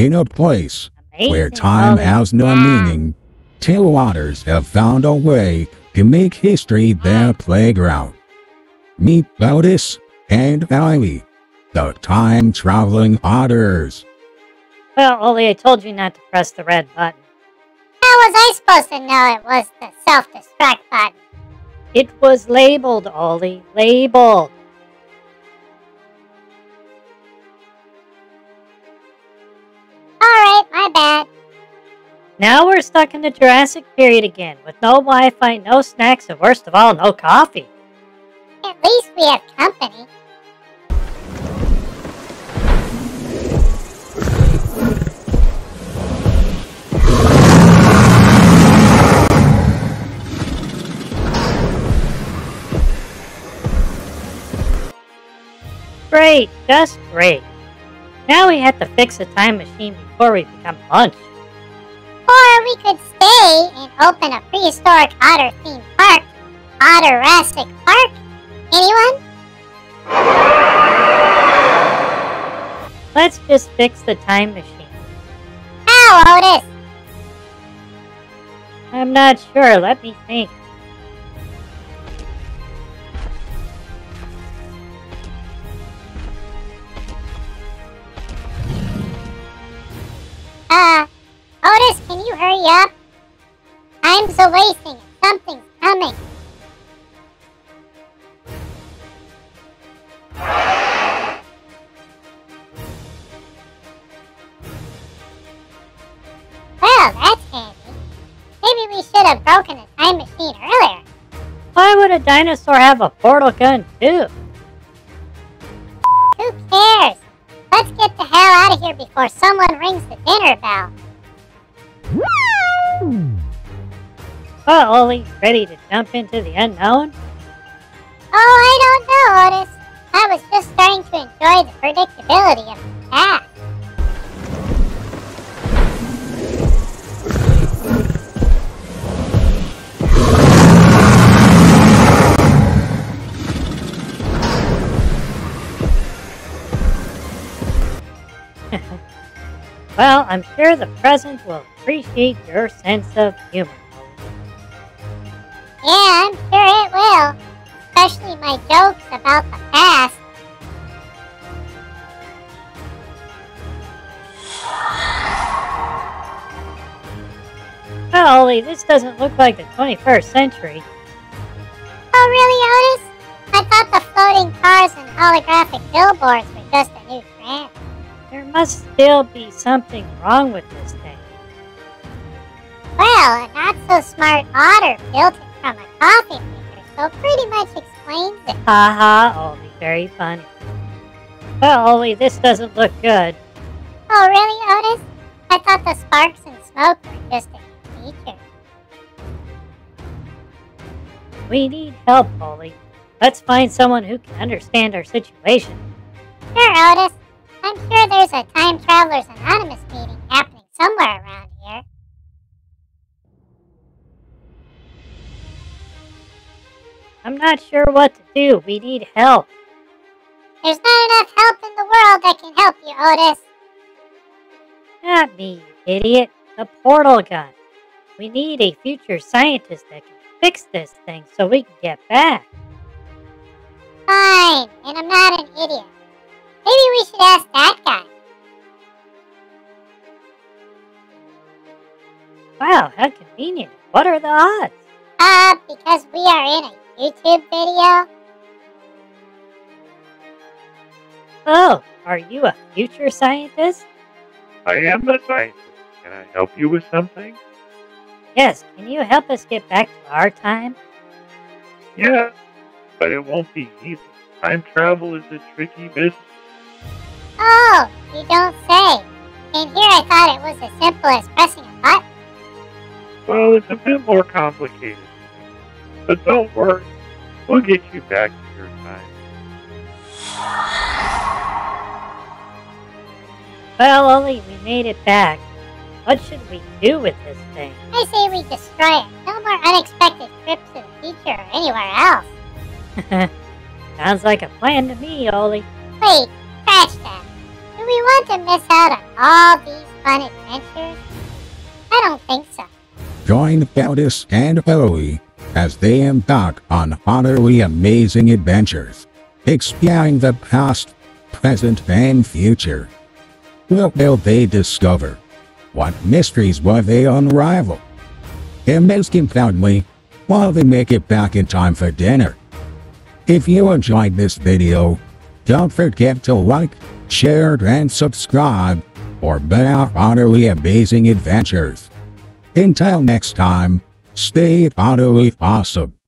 In a place Amazing, where time Ollie. has no Yeah. meaning, Tail Otters have found a way to make history their playground. Meet Otis and Ivy, the time traveling otters. Well, Ollie, I told you not to press the red button. How was I supposed to know it was the self-destruct button? It was labeled, Ollie. Labeled. My bad. Now we're stuck in the Jurassic period again, with no Wi-Fi, no snacks, and worst of all, no coffee. At least we have company. Great, just great. Now we have to fix the time machine before we become lunch. Or we could stay and open a prehistoric otter themed park. Otterastic Park. Anyone? Let's just fix the time machine. How, Otis? I'm not sure, let me think. Uh, Otis, can you hurry up? Time's a wasting and something's coming. Well, that's handy. Maybe we should have broken the time machine earlier. Why would a dinosaur have a portal gun too? Who cares? Let's get the hell out of here before someone rings the dinner bell. Well, Ollie, ready to jump into the unknown? Oh, I don't know, Otis. I was just starting to enjoy the predictability of the past. Well, I'm sure the present will appreciate your sense of humor. Yeah, I'm sure it will. Especially my jokes about the past. Well, Ollie, this doesn't look like the 21st century. Oh, really, Otis? I thought the floating cars and holographic billboards were just a new trend. There must still be something wrong with this thing. Well, a not so smart otter built it from a coffee maker, so pretty much explains it. Haha, Ollie, very funny. Well, Ollie, this doesn't look good. Oh, really, Otis? I thought the sparks and smoke were just a feature. We need help, Ollie. Let's find someone who can understand our situation. Sure, Otis. I'm sure there's a Time Travelers Anonymous meeting happening somewhere around here. I'm not sure what to do. We need help. There's not enough help in the world that can help you, Otis. Not me, you idiot. The portal gun. We need a future scientist that can fix this thing so we can get back. Fine, and I'm not an idiot. Maybe we should ask that guy. Wow, how convenient. What are the odds? Uh, because we are in a YouTube video? Oh, are you a future scientist? I am a scientist. Can I help you with something? Yes, can you help us get back to our time? Yes, but it won't be easy. Time travel is a tricky business. Oh, you don't say. And here I thought it was as simple as pressing a button. Well, it's a bit more complicated. But don't worry, we'll get you back to your time. Well, Ollie, we made it back. What should we do with this thing? I say we destroy it. No more unexpected trips to the future or anywhere else. Sounds like a plan to me, Ollie. Wait, scratch that. Do we want to miss out on all these fun adventures? I don't think so. Join Beldis and Eloy as they embark on utterly amazing adventures, exploring the past, present, and future. What will they discover? What mysteries will they unravel? And most importantly, will they make it back in time for dinner? If you enjoyed this video, don't forget to like, share, and subscribe for better utterly amazing adventures. Until next time, stay utterly awesome.